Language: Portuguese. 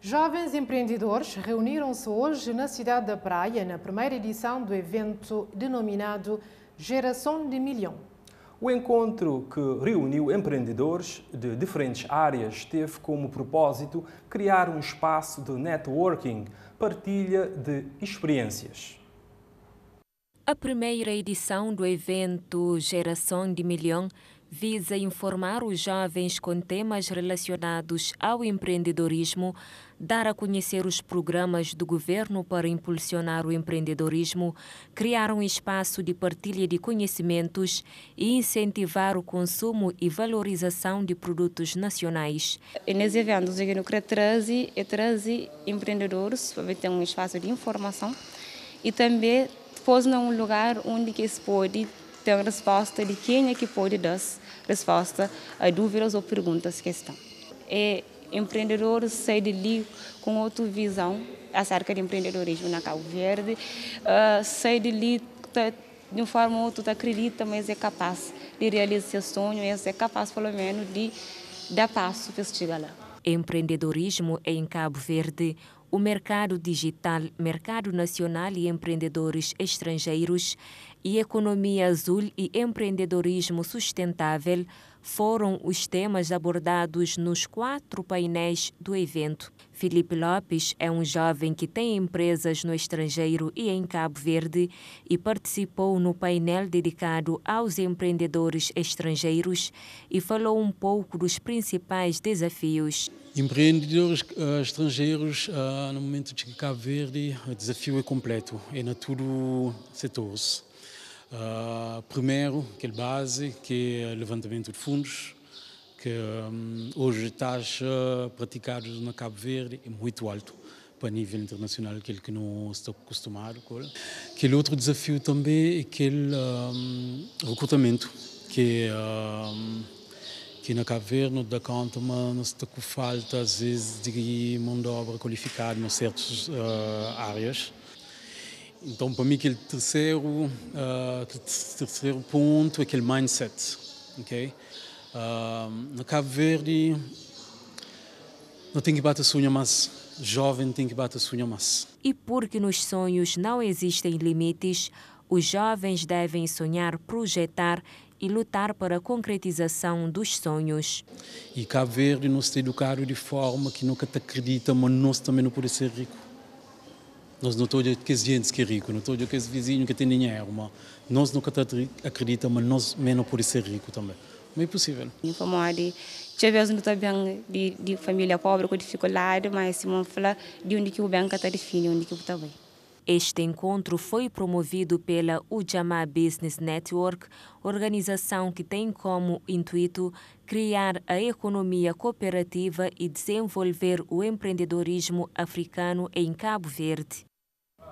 Jovens empreendedores reuniram-se hoje na cidade da Praia na primeira edição do evento denominado Geração de Milhão. O encontro que reuniu empreendedores de diferentes áreas teve como propósito criar um espaço de networking, partilha de experiências. A primeira edição do evento Geração de Milhão visa informar os jovens com temas relacionados ao empreendedorismo, dar a conhecer os programas do governo para impulsionar o empreendedorismo, criar um espaço de partilha de conhecimentos e incentivar o consumo e valorização de produtos nacionais. Nesse evento, eu quero trazer, trazer empreendedores para ter um espaço de informação e também pôs num lugar onde que se pode ter uma resposta de quem é que pode dar resposta a dúvidas ou perguntas que estão. E empreendedores saem de ali com outra visão acerca de empreendedorismo na Cabo Verde, uh, sai de ali de uma forma ou outra acredita, mas é capaz de realizar seu sonho, é capaz pelo menos de dar passo para chegar lá. Empreendedorismo em Cabo Verde o mercado digital, mercado nacional e empreendedores estrangeiros e economia azul e empreendedorismo sustentável foram os temas abordados nos quatro painéis do evento. Felipe Lopes é um jovem que tem empresas no estrangeiro e em Cabo Verde e participou no painel dedicado aos empreendedores estrangeiros e falou um pouco dos principais desafios. Empreendedores uh, estrangeiros, uh, no momento de Cabo Verde, o desafio é completo, é na os setores. Uh, primeiro, aquele base, que é levantamento de fundos, que um, hoje taxa praticada na Cabo Verde é muito alto para nível internacional, aquele que não está acostumado. Aquele outro desafio também é aquele um, recrutamento, que um, que na Cabo Verde não dá conta, mas está com falta às vezes de mão de obra qualificada em certas uh, áreas. Então, para mim, aquele terceiro, uh, aquele terceiro ponto é aquele mindset, ok? Uh, na Cabo Verde, não tem que bater a sonha, mas jovem tem que bater a sonha, mas. E porque nos sonhos não existem limites, os jovens devem sonhar, projetar e lutar para a concretização dos sonhos. E Cabo Verde nos está educado de forma que nunca te acredita, mas nós também não podemos ser ricos. Nós não todos que gente que é rico, não todos que vizinho que tem dinheiro, mas nós nunca acreditamos, mas nós menos podemos ser rico também. Não é possível. Informado, tivemos no também de, de família pobre com dificuldade, mas se não falar de onde que o banco está definido, onde que o está bem. Este encontro foi promovido pela Ujama Business Network, organização que tem como intuito criar a economia cooperativa e desenvolver o empreendedorismo africano em Cabo Verde.